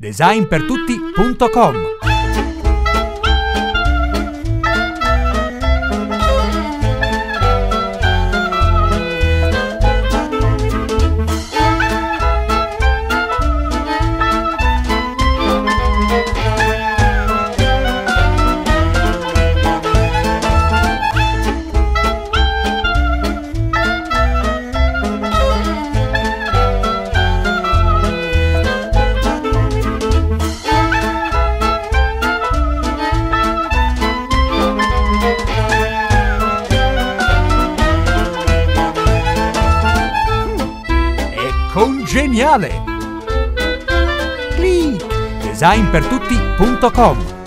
designpertutti.com congeniale! Clic! designpertutti.com